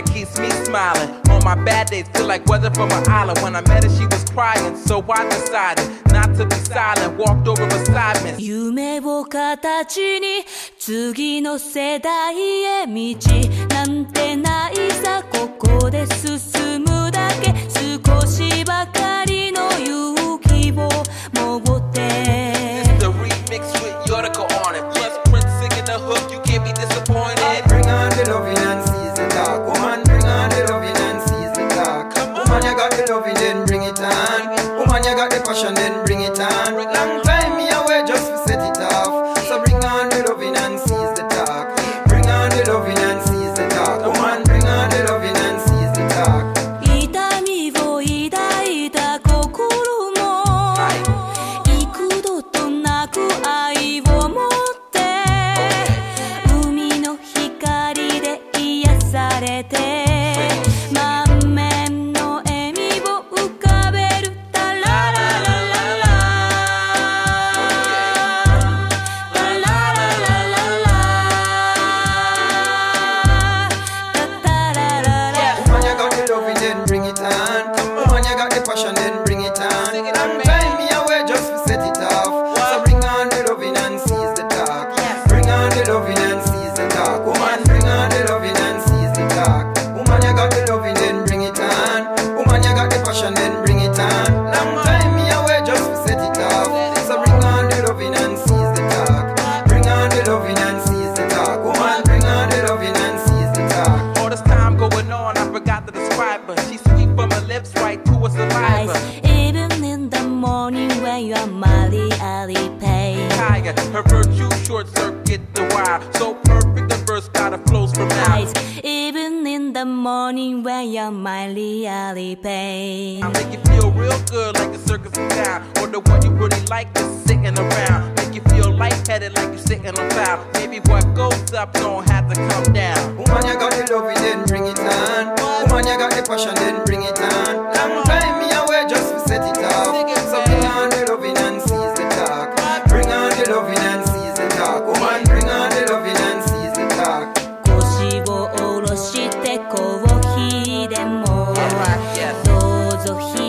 that keeps me smiling. On my bad days, feel like weather from an island. When I met her, she was crying, so I decided not to be silent. Walked over beside me. 夢を形に次の世代へ道なんてないさここで進むだけ少しばかりの勇気をもって It's the remix with Yoriko on it Plus Prince singing the hook You can't be disappointed then bring it on. Woman, you got the passion, then bring it on. Long time me away just to set it off. So bring on the loving and seize the talk. Bring on the loving and seize the talk. Woman, bring on the loving and seize the talk. 痛みを抱いた心も幾度となく愛を持って海の光で癒されて bring She's sweet from her lips right to her saliva. eyes Even in the morning when you are Mali Ali Pay Tiger, her virtue short circuit the wire. So perfect, the verse got her flows from eyes. Even in the morning when you're Miley Ali Pay I make you feel real good like the circus in town. Or the one you really like is sitting around. Make you feel lightheaded like you're sitting on cloud. Maybe what goes up don't have to come down passion, then bring it on. Long time me away just to set it off. So bring on the loving and seize the talk. Bring on the loving and seize the talk. Woman, bring on the loving and seize the talk. 腰を下ろしてコーヒーでも Alright, yes. どうぞ火をかざす木の下